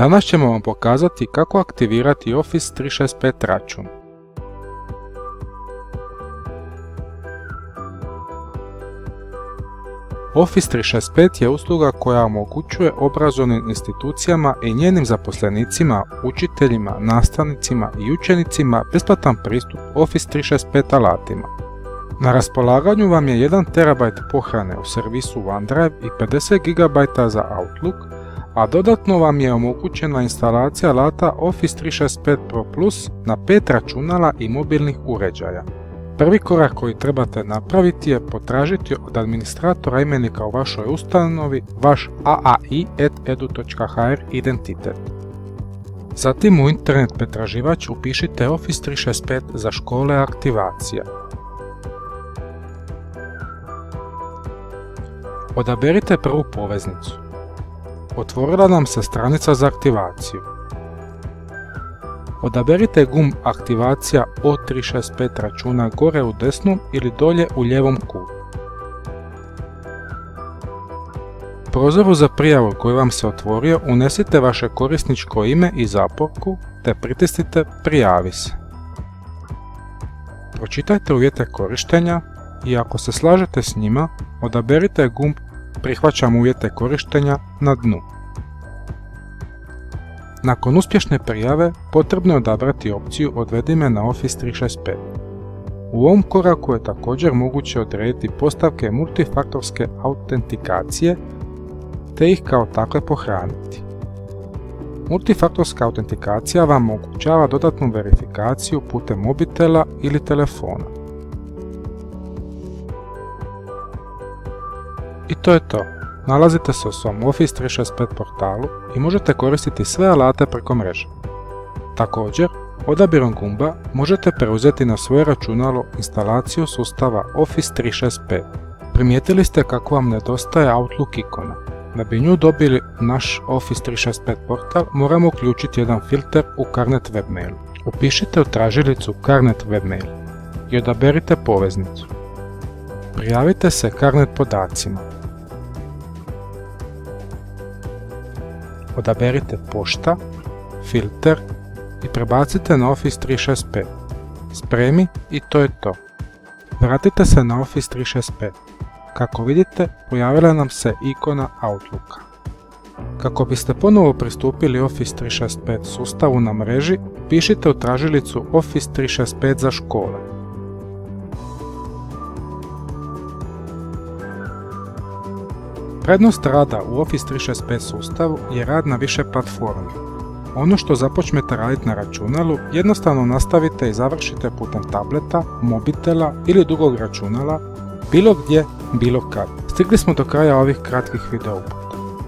Danas ćemo vam pokazati kako aktivirati Office 365 račun. Office 365 je usluga koja omogućuje obrazovnim institucijama i njenim zaposlenicima, učiteljima, nastavnicima i učenicima besplatan pristup Office 365 alatima. Na raspolaganju vam je 1 TB pohrane u servisu OneDrive i 50 GB za Outlook, a dodatno vam je omogućena instalacija alata Office 365 Pro Plus na 5 računala i mobilnih uređaja. Prvi korak koji trebate napraviti je potražiti od administratora imenika u vašoj ustanovi vaš aai.edu.hr identitet. Zatim u internet pretraživač upišite Office 365 za škole aktivacija. Odaberite prvu poveznicu. Otvorila nam se stranica za aktivaciju. Odaberite gumb aktivacija O365 računa gore u desnom ili dolje u ljevom kutu. Prozoru za prijavu koji vam se otvorio unesite vaše korisničko ime i zaporku te pritisnite Prijavi se. Pročitajte uvjete korištenja i ako se slažete s njima, odaberite gumb Prihvaćam uvjete korištenja na dnu. Nakon uspješne prijave potrebno je odabrati opciju Odvedi me na Office 365. U ovom koraku je također moguće odrediti postavke multifaktorske autentikacije te ih kao takve pohraniti. Multifaktorska autentikacija vam omogućava dodatnu verifikaciju putem mobitela ili telefona. I to je to. Nalazite se u svom Office 365 portalu i možete koristiti sve alate preko mreže. Također, odabirom gumba možete preuzeti na svoje računalo instalaciju sustava Office 365. Primijetili ste kako vam nedostaje Outlook ikona. Da bi nju dobili naš Office 365 portal moramo uključiti jedan filter u Carnet webmailu. Upišite u tražilicu Carnet webmail i odaberite poveznicu. Prijavite se Carnet podacima. Odaberite pošta, filter i prebacite na Office 365. Spremi i to je to. Vratite se na Office 365. Kako vidite, pojavila nam se ikona Outlooka. Kako biste ponovo pristupili Office 365 sustavu na mreži, pišite u tražilicu Office 365 za škole. Prednost rada u Office 365 sustavu je rad na više platformi. Ono što započnete raditi na računalu jednostavno nastavite i završite putem tableta, mobitela ili drugog računala, bilo gdje, bilo kad. Stigli smo do kraja ovih kratkih video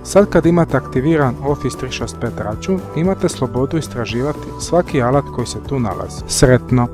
Sad kad imate aktiviran Office 365 račun, imate slobodu istraživati svaki alat koji se tu nalazi. Sretno!